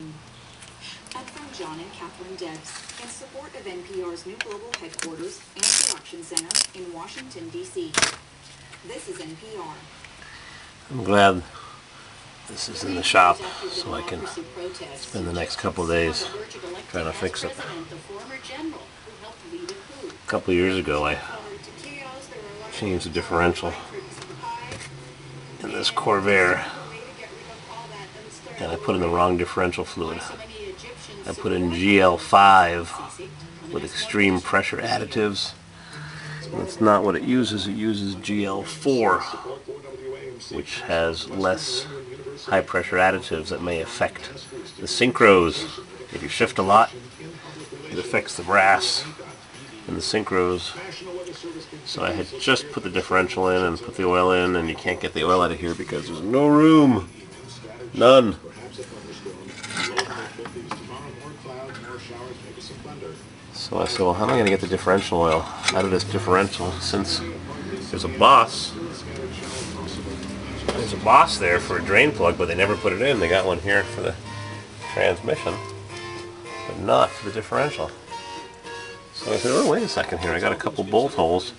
And from John and Catherine Debs, in support of NPR's new global headquarters and production center in Washington, D.C. This is NPR. I'm glad this is in the shop so I can spend the next couple days trying to fix it. A couple years ago I changed the differential in this Corvair and I put in the wrong differential fluid. I put in GL5 with extreme pressure additives. That's not what it uses. It uses GL4, which has less high pressure additives that may affect the synchros. If you shift a lot, it affects the brass and the synchros. So I had just put the differential in and put the oil in, and you can't get the oil out of here because there's no room. None. So I said, well, how am I going to get the differential oil out of this differential since there's a boss there's a boss there for a drain plug, but they never put it in. They got one here for the transmission, but not for the differential. So I said, oh, wait a second here. I got a couple bolt holes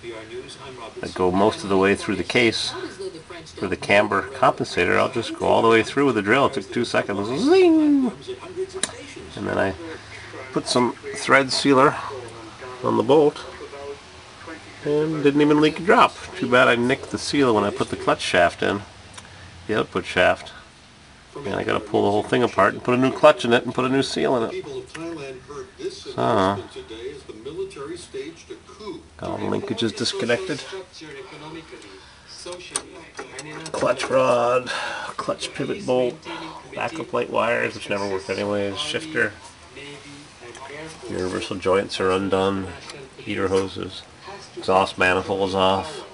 that go most of the way through the case for the camber compensator. I'll just go all the way through with the drill. It took two seconds. Zing! And then I put some thread sealer on the bolt and didn't even leak a drop. Too bad I nicked the seal when I put the clutch shaft in the output shaft. And I gotta pull the whole thing apart and put a new clutch in it and put a new seal in it. So, got all the linkages disconnected. Clutch rod, clutch pivot bolt, backup light wires, which never worked anyways, shifter. Universal joints are undone, heater hoses, exhaust manifold is off.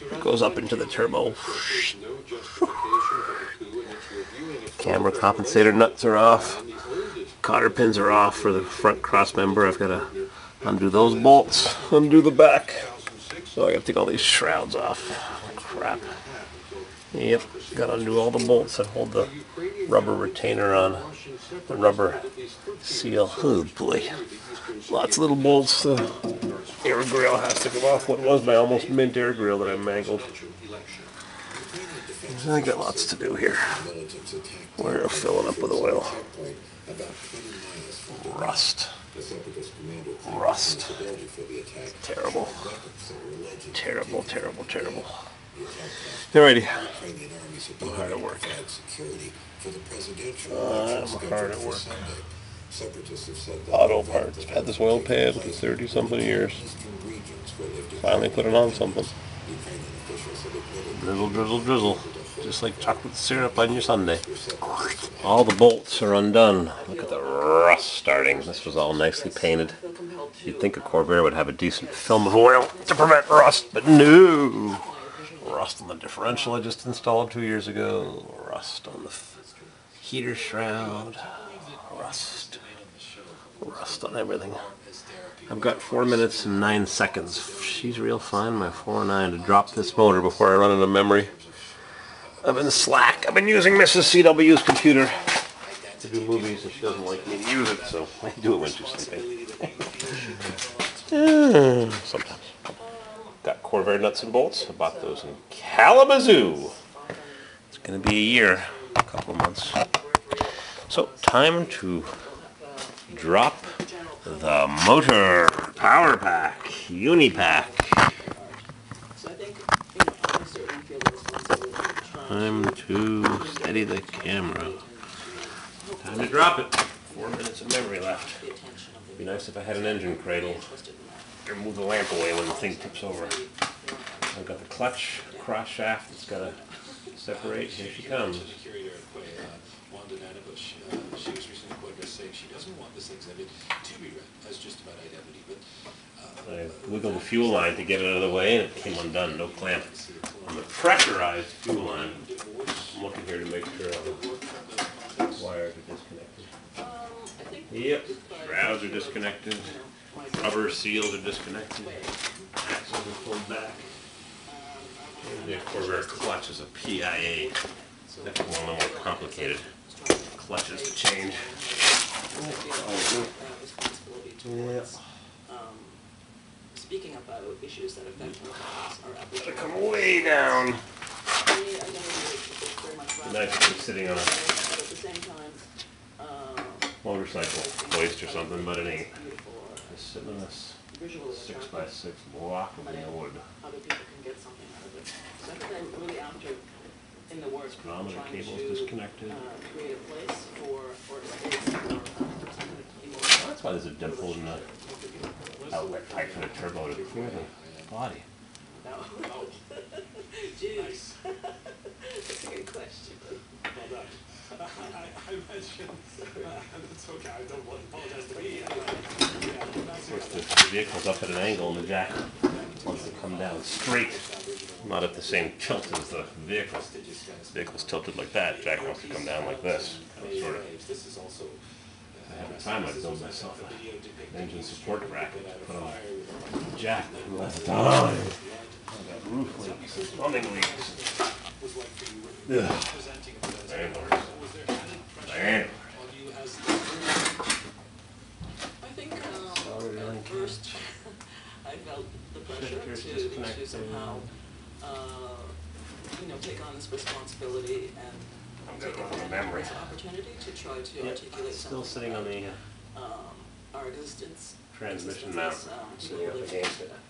It goes up into the turbo. Camber compensator nuts are off. Cotter pins are off for the front cross member. I've got to undo those bolts, undo the back. So I got to take all these shrouds off. Crap. Yep, got to undo all the bolts that hold the rubber retainer on. The rubber seal. Oh boy. Lots of little bolts. The air grill has to come off. What was my almost mint air grill that I mangled. I got lots to do here. We're filling up with oil. Rust. Rust. Terrible. Terrible, terrible, terrible. Alrighty. I'm hard at work. Uh, I'm hard at work. Auto parts. Had this oil pan for 30 something years. Finally put it on something. Drizzle, drizzle, drizzle. Just like chocolate syrup on your sundae. All the bolts are undone. Look at the rust starting. This was all nicely painted. You'd think a Corvair would have a decent film of oil to prevent rust, but no! Rust on the differential I just installed two years ago. Rust on the heater shroud. Rust. Rust on everything. I've got four minutes and nine seconds. She's real fine, my 409, to drop this motor before I run out of memory. I've been slack. I've been using Mrs. CW's computer to do movies, and she doesn't like me to use it, so I do it when she's sleeping. Sometimes. Got Corvair nuts and bolts. I bought those in Kalamazoo. It's going to be a year, a couple of months. So, time to drop the motor power pack, Unipack. Time to steady the camera. Time to drop it. Four minutes of memory left. It'd be nice if I had an engine cradle. Or move the lamp away when the thing tips over. I've got the clutch cross shaft that's got to separate. Here she comes. Wanda Nana, but she, uh, she was recently quoted as saying she doesn't want to be read just about identity, but uh, I wiggled the fuel line to get it out of the way and it came undone, no clamp. On the pressurized fuel line, I'm looking here to make sure all the wires are disconnected. Yep, shrouds are disconnected, rubber seals are disconnected, axles are pulled back. The Corvair clutch is a PIA. That's one of the more complicated clutches to change. Oh, oh, oh. speaking about issues that affect our lives or. Come way down. We to be sitting on a at motorcycle or something, but it ain't. Just sitting on this six by six block of wood. other people can get something out of it. Really after in the work, Speedometer trying cable's to, disconnected. uh, create a place for, for a space for, uh. That's why there's a dimple in the outlet pipe for the turbo to clear the body. No. Jeez. That's a good question. Well done. I, I, I mentioned, it's okay, I don't want to apologize to me. Yeah, I'm not Of saying course, the vehicle's up at an angle and the jack wants to come down straight, not at the same tilt as the vehicles. The vehicle's tilted like that, jack wants to come down like this. Sort of. This is also. I have a time I'd build myself an engine support bracket to put on the jack all the time. I've got roof leaks, and plumbing leaks. Was like for you Ugh. presenting it as. Landlords. Was there added pressure Landlords. on you as the I think, Sorry, um, at first, I felt the pressure Shifter's to, to disconnected. somehow, uh, you know, take on this responsibility and I'm take good on advantage of memory. this opportunity to try to Yep, articulate Still something sitting on the uh, um, our existence. transmission existence mount, as, um, sitting up people against living- it.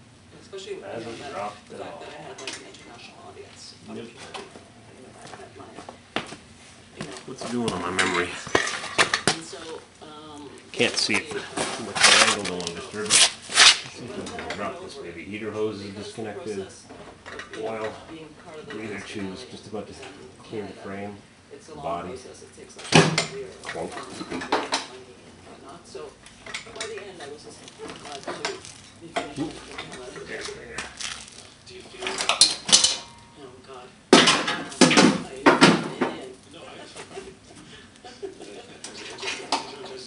Especially, you know, Hasn't that, the fact that I had like an international audience. of Nope. people, you know, that- that might, you know, What's it doing on my memory? and so, um. Can't see it. basically, Too much angle, don't want to disturb it. See if I can drop this maybe. Heater hose is disconnected. Oil, breather tubes just about to clear the frame. It's a long body. process, it takes a year. Clunk. um. So by the end, I was just glad to be finished and get out of it. Do you feel? Oh, God. I, No, I.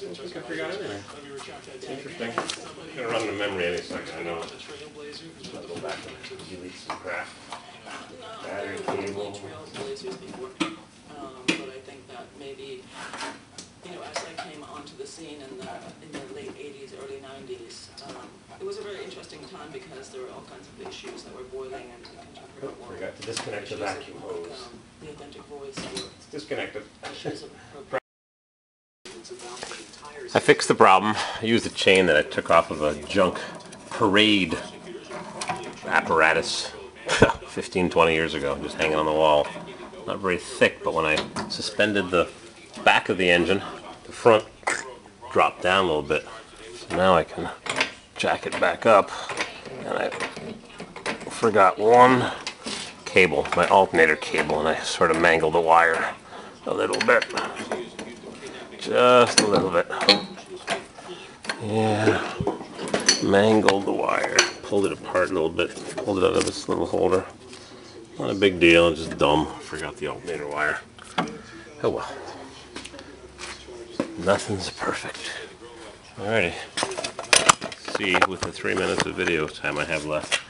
I think I forgot everything. Let me retract that. Interesting. Gonna run the memory any second, I know. The trailblazer. who's I'll been go the back first and to- delete some crap. No, Battery there were cable. definitely trailblazers before, um, but I think that maybe, you know, as I came onto the scene in the, in the late eighties, early nineties, um, it was a very interesting time because there were all kinds of issues that were boiling in the contemporary Oh, world. forgot to disconnect the Issues of, vacuum like, hose. um, The authentic voice, It's disconnected. issues of. I fixed the problem. I used a chain that I took off of a junk parade apparatus 15, 20 years ago, just hanging on the wall. Not very thick, but when I suspended the back of the engine, the front dropped down a little bit. So now I can jack it back up. And I forgot one cable, my alternator cable, and I sort of mangled the wire a little bit. Just a little bit. Yeah. Mangled the wire. Pulled it apart a little bit. Pulled it out of its little holder. Not a big deal, just dumb. Forgot the alternator wire. Oh well. Nothing's perfect. Alrighty. See, with the three minutes of video time I have left.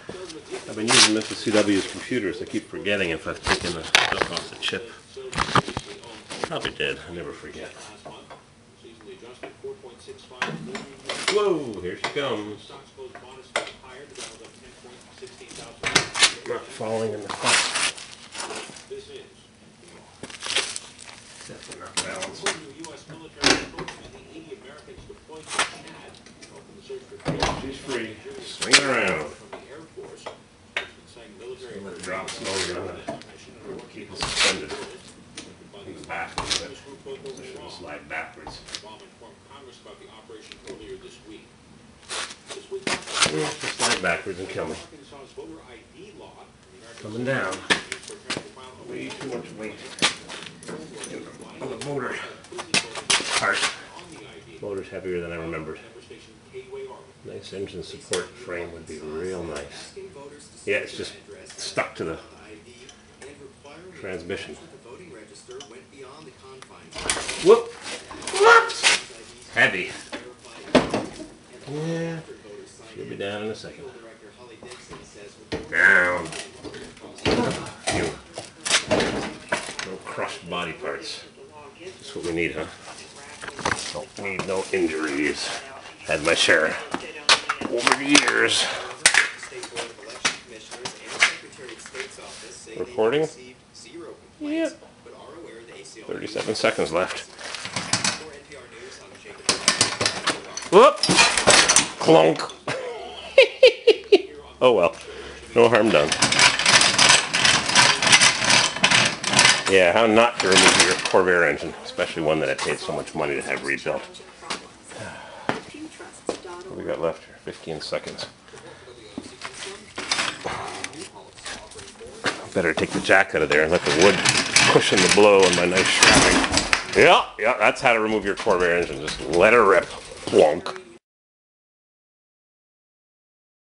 I've been using Mr. CW's computers. I keep forgetting if I've taken the stuff off the chip. Probably did. I never forget. Whoa, here she comes. Not falling in the is. Definitely not balanced. She's free. Swing around. From the Air Force, it's been saying military. Drop slowly. Keep it suspended. Back a little bit. Will slide backwards. Informed Congress about the operation earlier this week. This week, slide backwards and kill me. Coming down. Way too much weight. On the motor part. Motor's heavier than I remembered. Nice engine support frame would be real nice. Yeah, it's just stuck to the transmission. Whoop! Whoops! Heavy. Yeah. She'll be down in a second. Down. Phew. No crushed body parts. That's what we need, huh? need no injuries at my share over the years. Recording? Yeah. 37 seconds left. Whoop! Clunk! oh well. No harm done. Yeah, how not to remove your Corvair engine especially one that I paid so much money to have rebuilt. What we got left here? 15 seconds. Better take the jack out of there and let the wood cushion the blow on my nice shrouding. Yeah, yeah, that's how to remove your Corvair engine. Just let her rip. Plonk.